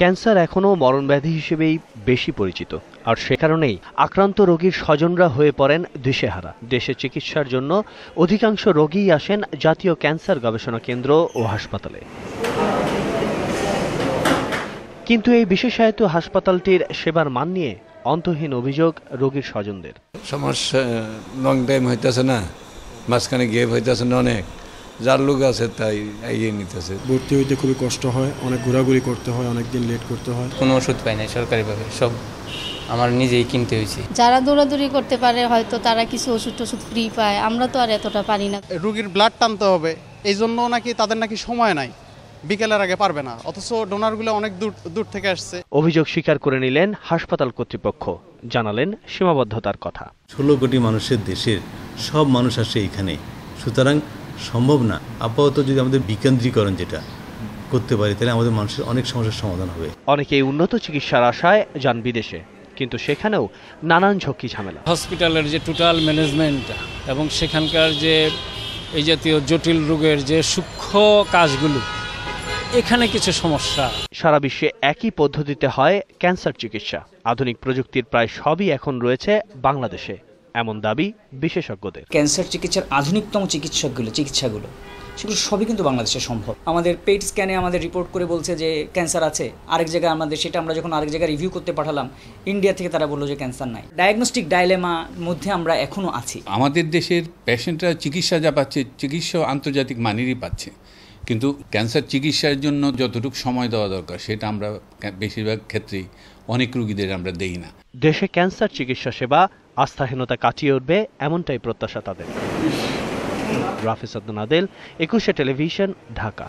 Cancer এখনও মরণব্যাধি হিসেবেই বেশি পরিচিত। আর সে কারণেই আক্রান্ত রোগীর স্বজনরা হয়ে পড়েন দিশেহারা। দেশে চিকিৎসার জন্য অধিকাংশ রোগীই আসেন জাতীয় ক্যান্সার গবেষণা কেন্দ্র ও হাসপাতালে। কিন্তু এই বিশেষায়িত হাসপাতালটির সেবার মান নিয়ে অন্তহীন অভিযোগ রোগীর স্বজনদের। সমস্যা লং টাইম হইতেছে না, মাঝখানে গেপ হইতেছে না অনেক। যার লোক আছে তাই এগিয়ে নিতেছে। ভর্তি হইতে খুবই কষ্ট হয় অনেক ঘোরাঘুরি করতে হয় অনেক দিন লেট করতে হয়। কোনো ওষুধ পাই নাই সরকারিভাবে সব আমার নিজেই কিনতে হয়েছে। যারা দৌড়াদৌড়ি করতে পারে হয়তো তারা কিছু ওষুধ টষুধ ফ্রি পায় আমরা তো আর এতটা পারি না। রুগীর ব্লাড টানতে হবে এই জন্য নাকি তাদের নাকি সময় নাই বিকেলের আগে পারবে না অথচ ডোনারগুলো অনেক দূর দূর থেকে আসছে। অভিযোগ স্বীকার করে নিলেন হাসপাতাল কর্তৃপক্ষ জানালেন সীমাবদ্ধতার কথা। ষোলো কোটি মানুষের দেশের সব মানুষ আসে এখানে সুতরাং সম্ভব না। আপাতত যদি আমাদের বিকেন্দ্রীকরণ যেটা করতে পারি তাহলে আমাদের মানুষের অনেক সমস্যার সমাধান হবে। অনেকেই উন্নত চিকিৎসার আশায় যান বিদেশে কিন্তু সেখানেও নানান ঝক্কি ঝামেলা। হসপিটালের যে টোটাল ম্যানেজমেন্ট এবং সেখানকার যে এই জাতীয় জটিল রোগের যে সূক্ষ্ম কাজগুলো এখানে কিছু সমস্যা। সারা বিশ্বে একই পদ্ধতিতে হয় ক্যান্সার চিকিৎসা। আধুনিক প্রযুক্তির প্রায় সবই এখন রয়েছে বাংলাদেশে। এমন দাবি বিশেষজ্ঞদের। ক্যান্সার চিকিৎসার আধুনিকতম চিকিৎসকগুলো চিকিৎসাগুলো সেগুলো সবই কিন্তু বাংলাদেশে সম্ভব। আমাদের পেট স্ক্যানে আমাদের রিপোর্ট করে বলছে যে ক্যান্সার আছে আরেক জায়গায় আমাদের সেটা আমরা যখন আরেক জায়গায় রিভিউ করতে পাঠালাম ইন্ডিয়া থেকে তারা বলল যে ক্যান্সার নাই। ডায়াগনস্টিক ডাইলেমা মধ্যে আমরা এখনও আছি। আমাদের দেশের পেশেন্টরা চিকিৎসা যা পাচ্ছে চিকিৎসা আন্তর্জাতিক মানেরই পাচ্ছে। কিন্তু ক্যান্সার চিকিৎসার জন্য যতটুকু সময় দেওয়া দরকার সেটা আমরা বেশিরভাগ ক্ষেত্রেই অনেক রুগীদের আমরা দেই না। দেশে ক্যান্সার চিকিৎসা সেবা আস্থাহীনতা কাটিয়ে উঠবে এমনটাই প্রত্যাশা তাদের। রাফিস আদনাদেল একুশে টেলিভিশন ঢাকা।